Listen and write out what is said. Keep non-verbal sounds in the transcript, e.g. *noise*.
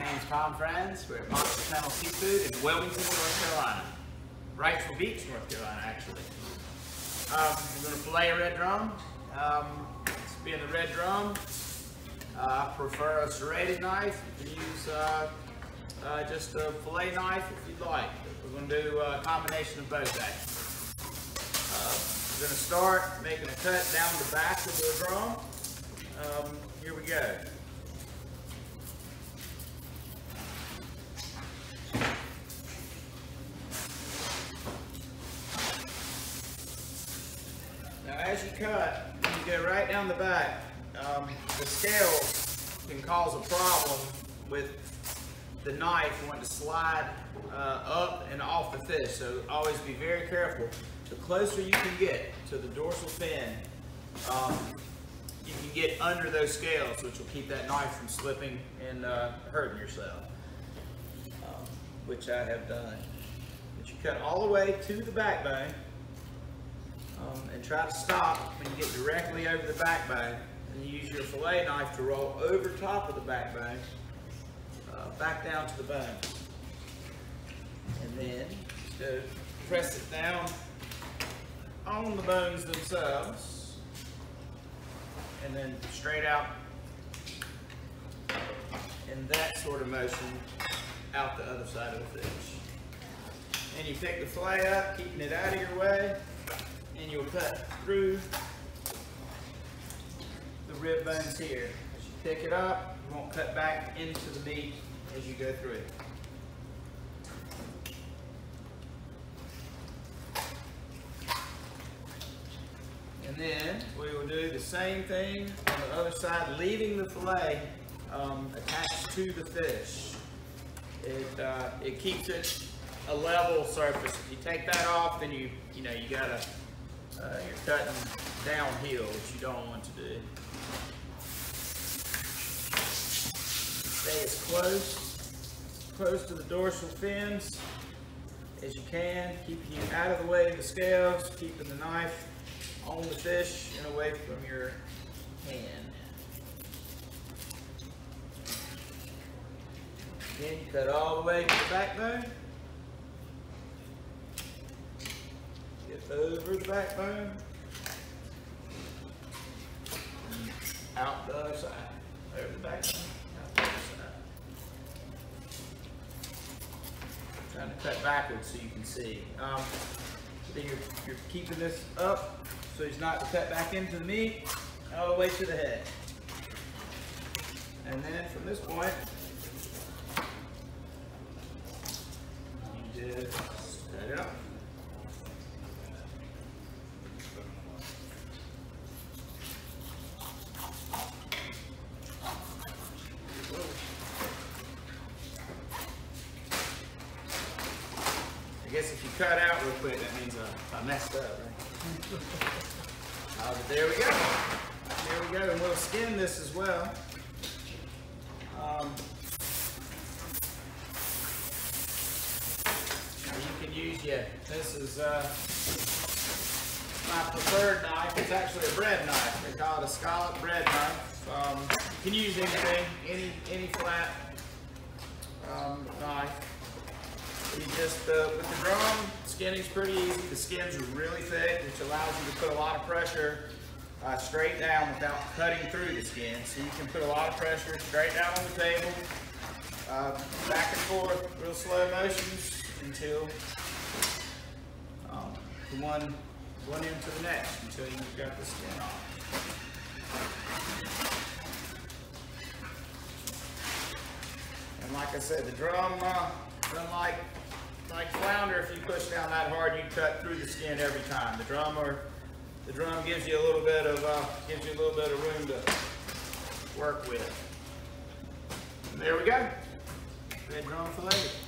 Uh, my name is Tom Franz. We're at Mott's Channel Seafood in Wilmington, North Carolina. Wrightsville Beach, North Carolina, actually. Um, we're going to fillet a red drum. Um, it's being the red drum. Uh, I prefer a serrated knife. You can use uh, uh, just a fillet knife if you'd like. We're going to do a combination of both actually. Uh, we're going to start making a cut down the back of the drum. Um, here we go. Now as you cut, you go right down the back. Um, the scale can cause a problem with the knife wanting to slide uh, up and off the fish. So always be very careful. The closer you can get to the dorsal fin, um, you can get under those scales, which will keep that knife from slipping and uh, hurting yourself, um, which I have done. But you cut all the way to the backbone um, and try to stop when you get directly over the backbone and use your fillet knife to roll over top of the backbone uh, back down to the bone. And then just press it down on the bones themselves and then straight out in that sort of motion out the other side of the fish. And you pick the fillet up, keeping it out of your way, and you'll cut through the rib bones here. As you pick it up, you won't cut back into the meat as you go through it. And then we will do the same thing on the other side, leaving the fillet um, attached to the fish. It, uh, it keeps it a level surface. If you take that off, then you, you know, you gotta, uh, you're cutting downhill, which you don't want to do. Stay as close, close to the dorsal fins as you can, keeping you out of the way of the scales, keeping the knife on the fish and away from your hand. You cut all the way to the backbone. Over the backbone. Out the other side. Over the backbone. Out the other side. Trying to cut backwards so you can see. Um, then you're, you're keeping this up so he's not cut back into the meat all the way to the head. And then from this point, you just set it up. I guess if you cut out real quick, that means uh, I messed up, right? *laughs* uh, but there we go. There we go, and we'll skin this as well. Um, you can use, yeah, this is uh, my preferred knife. It's actually a bread knife. They call it a scallop bread knife. Um, you can use anything, any, any flat um, knife. You just, uh, with the drum, skinning's pretty easy. The skins really thick, which allows you to put a lot of pressure uh, straight down without cutting through the skin. So you can put a lot of pressure straight down on the table, uh, back and forth, real slow motions until um, from one, one end to the next, until you've got the skin off. And like I said, the drum, uh, unlike like flounder, if you push down that hard, you cut through the skin every time. The drum or the drum gives you a little bit of uh, gives you a little bit of room to work with. And there we go. Red drum fillet.